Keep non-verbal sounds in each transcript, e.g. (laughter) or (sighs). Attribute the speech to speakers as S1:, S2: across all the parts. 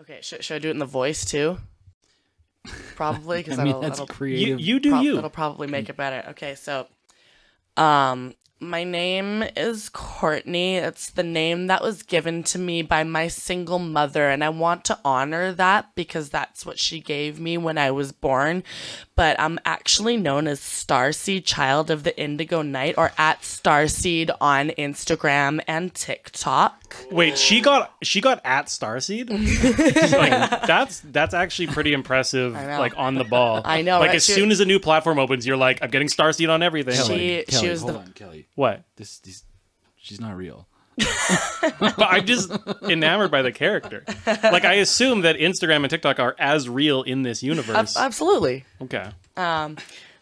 S1: Okay, should, should I do it in the voice too? Probably because (laughs)
S2: I mean,
S1: that'll,
S2: that's
S1: that'll,
S3: You,
S2: creative.
S3: you do
S1: prob-
S3: you.
S1: that'll probably make it better. Okay, so um my name is Courtney. It's the name that was given to me by my single mother, and I want to honor that because that's what she gave me when I was born. But I'm actually known as Starseed, child of the Indigo Night, or at Starseed on Instagram and TikTok.
S3: Wait, she got she got at Starseed. (laughs) like, that's that's actually pretty impressive. Like on the ball.
S1: I know,
S3: Like
S1: right?
S3: as
S1: She-
S3: soon as a new platform opens, you're like, I'm getting Starseed on everything.
S1: She-
S2: Kelly,
S1: she was
S2: hold
S1: the-
S2: on, Kelly.
S3: What?
S2: This, this, she's not real. (laughs)
S3: But I'm just enamored by the character. Like I assume that Instagram and TikTok are as real in this universe.
S1: Absolutely.
S3: okay.
S1: Um,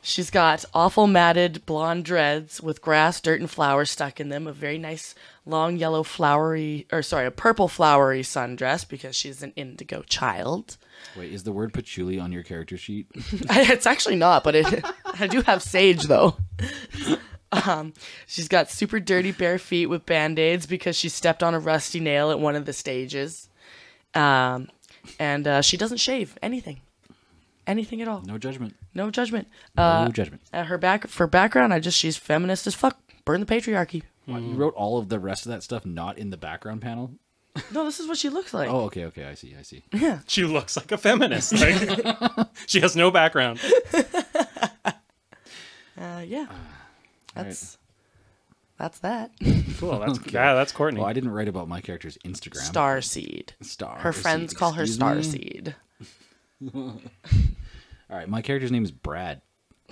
S1: She's got awful matted blonde dreads with grass, dirt, and flowers stuck in them. A very nice long yellow flowery, or sorry, a purple flowery sundress because she's an indigo child.
S2: Wait, is the word patchouli on your character sheet? (laughs)
S1: it's actually not, but it, I do have sage though. (laughs) Um, she's got super dirty bare feet with band aids because she stepped on a rusty nail at one of the stages. Um, and uh, she doesn't shave anything, anything at all.
S2: No judgment.
S1: No judgment.
S2: No
S1: Uh,
S2: judgment.
S1: Uh, her back for background, I just she's feminist as fuck. Burn the patriarchy.
S2: What, you wrote all of the rest of that stuff not in the background panel? (laughs)
S1: No, this is what she looks like.
S2: Oh, okay, okay, I see, I see.
S3: Yeah, She looks like a feminist. Like, (laughs) (laughs) she has no background.
S1: Uh, yeah, (sighs) that's that's that. (laughs)
S3: Cool. That's
S2: Okay.
S3: yeah. That's Courtney.
S2: Well, I didn't write about my character's Instagram.
S1: Star seed.
S2: Star.
S1: Her friends call her
S2: Excuse
S1: Star seed. (laughs)
S2: All right, my character's name is Brad. (laughs)